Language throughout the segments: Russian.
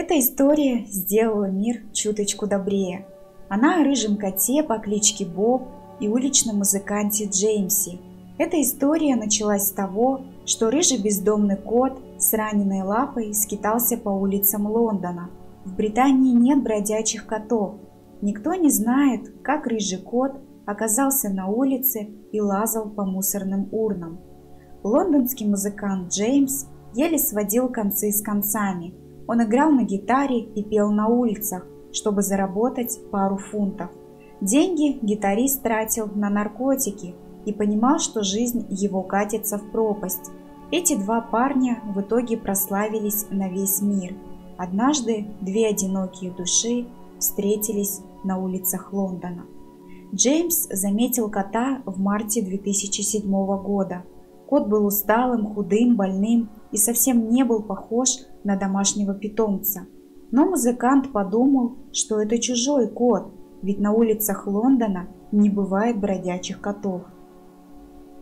Эта история сделала мир чуточку добрее. Она о рыжем коте по кличке Боб и уличном музыканте Джеймсе. Эта история началась с того, что рыжий бездомный кот с раненой лапой скитался по улицам Лондона. В Британии нет бродячих котов. Никто не знает, как рыжий кот оказался на улице и лазал по мусорным урнам. Лондонский музыкант Джеймс еле сводил концы с концами. Он играл на гитаре и пел на улицах, чтобы заработать пару фунтов. Деньги гитарист тратил на наркотики и понимал, что жизнь его катится в пропасть. Эти два парня в итоге прославились на весь мир. Однажды две одинокие души встретились на улицах Лондона. Джеймс заметил кота в марте 2007 года. Кот был усталым, худым, больным и совсем не был похож на домашнего питомца. Но музыкант подумал, что это чужой кот, ведь на улицах Лондона не бывает бродячих котов.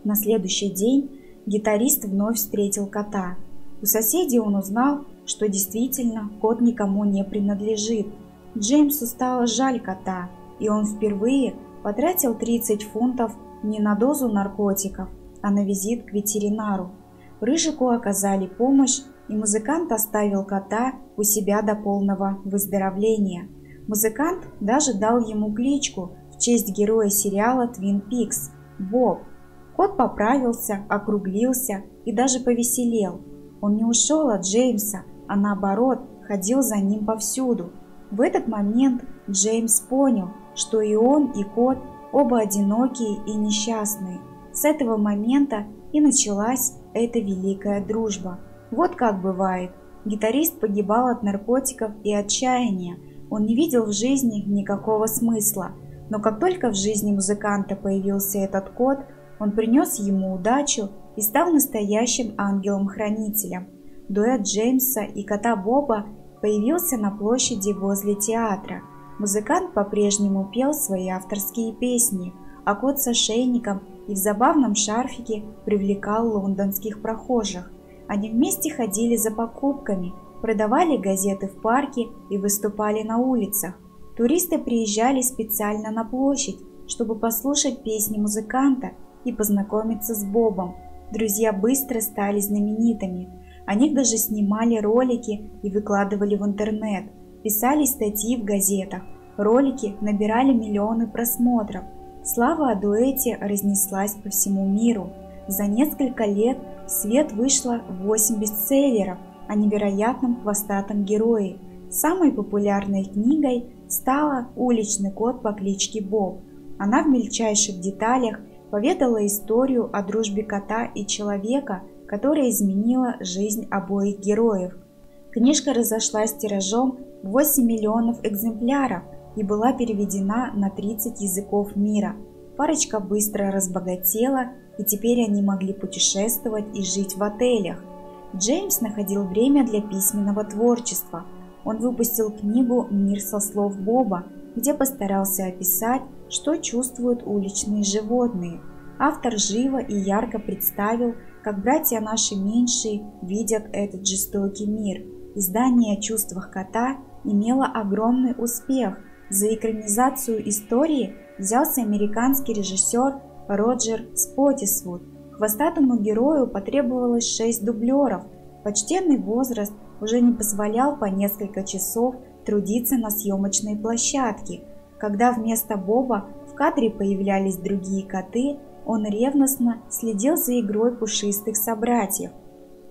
На следующий день гитарист вновь встретил кота. У соседей он узнал, что действительно кот никому не принадлежит. Джеймсу стало жаль кота, и он впервые потратил 30 фунтов не на дозу наркотиков, а на визит к ветеринару. Рыжику оказали помощь, и музыкант оставил кота у себя до полного выздоровления. Музыкант даже дал ему кличку в честь героя сериала Twin Peaks – Боб. Кот поправился, округлился и даже повеселел. Он не ушел от Джеймса, а наоборот ходил за ним повсюду. В этот момент Джеймс понял, что и он, и кот оба одинокие и несчастные. С этого момента и началась эта великая дружба. Вот как бывает. Гитарист погибал от наркотиков и отчаяния. Он не видел в жизни никакого смысла. Но как только в жизни музыканта появился этот кот, он принес ему удачу и стал настоящим ангелом-хранителем. Дуэт Джеймса и кота Боба появился на площади возле театра. Музыкант по-прежнему пел свои авторские песни, а кот с ошейником и в забавном шарфике привлекал лондонских прохожих. Они вместе ходили за покупками, продавали газеты в парке и выступали на улицах. Туристы приезжали специально на площадь, чтобы послушать песни музыканта и познакомиться с Бобом. Друзья быстро стали знаменитыми. О них даже снимали ролики и выкладывали в интернет, писали статьи в газетах. Ролики набирали миллионы просмотров – Слава о дуэте разнеслась по всему миру. За несколько лет в свет вышло 8 бестселлеров о невероятном хвостатом герое. Самой популярной книгой стала «Уличный кот по кличке Боб». Она в мельчайших деталях поведала историю о дружбе кота и человека, которая изменила жизнь обоих героев. Книжка разошлась тиражом 8 миллионов экземпляров – и была переведена на 30 языков мира. Парочка быстро разбогатела, и теперь они могли путешествовать и жить в отелях. Джеймс находил время для письменного творчества. Он выпустил книгу «Мир со слов Боба», где постарался описать, что чувствуют уличные животные. Автор живо и ярко представил, как братья наши меньшие видят этот жестокий мир. Издание о чувствах кота имело огромный успех, за экранизацию истории взялся американский режиссер Роджер Спотисвуд. Хвостатому герою потребовалось шесть дублеров. Почтенный возраст уже не позволял по несколько часов трудиться на съемочной площадке. Когда вместо Боба в кадре появлялись другие коты, он ревностно следил за игрой пушистых собратьев.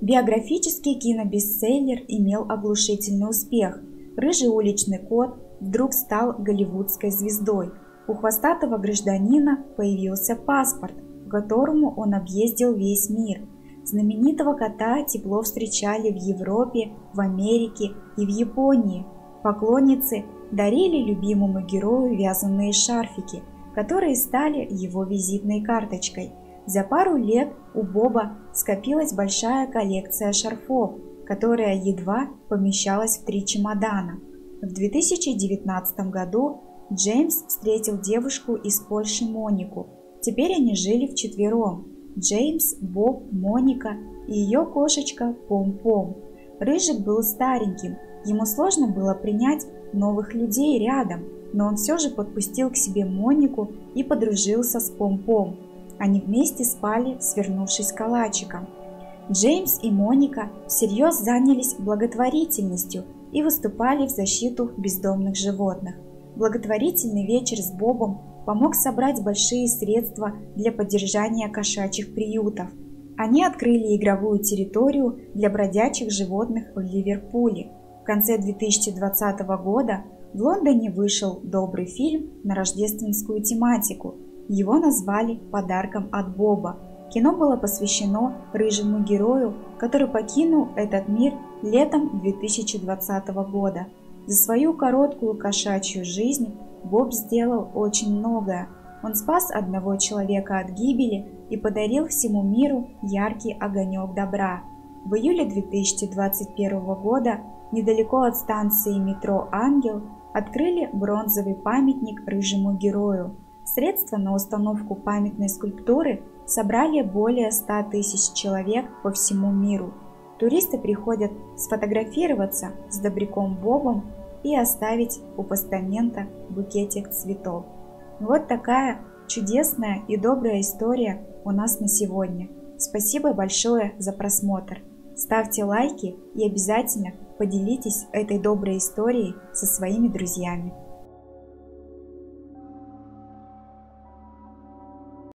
Биографический кинобестселлер имел оглушительный успех. Рыжий уличный кот вдруг стал голливудской звездой. У хвостатого гражданина появился паспорт, по которому он объездил весь мир. Знаменитого кота тепло встречали в Европе, в Америке и в Японии. Поклонницы дарили любимому герою вязаные шарфики, которые стали его визитной карточкой. За пару лет у Боба скопилась большая коллекция шарфов, которая едва помещалась в три чемодана. В 2019 году Джеймс встретил девушку из Польши Монику. Теперь они жили вчетвером. Джеймс, Боб, Моника и ее кошечка Пом-Пом. Рыжик был стареньким, ему сложно было принять новых людей рядом, но он все же подпустил к себе Монику и подружился с Пом-Пом. Они вместе спали, свернувшись калачиком. Джеймс и Моника всерьез занялись благотворительностью и выступали в защиту бездомных животных. Благотворительный вечер с Бобом помог собрать большие средства для поддержания кошачьих приютов. Они открыли игровую территорию для бродячих животных в Ливерпуле. В конце 2020 года в Лондоне вышел добрый фильм на рождественскую тематику. Его назвали «Подарком от Боба». Кино было посвящено рыжему герою, который покинул этот мир летом 2020 года. За свою короткую кошачью жизнь Боб сделал очень многое. Он спас одного человека от гибели и подарил всему миру яркий огонек добра. В июле 2021 года недалеко от станции метро «Ангел» открыли бронзовый памятник рыжему герою. Средства на установку памятной скульптуры собрали более 100 тысяч человек по всему миру. Туристы приходят сфотографироваться с добряком Бобом и оставить у постамента букетик цветов. Вот такая чудесная и добрая история у нас на сегодня. Спасибо большое за просмотр. Ставьте лайки и обязательно поделитесь этой доброй историей со своими друзьями.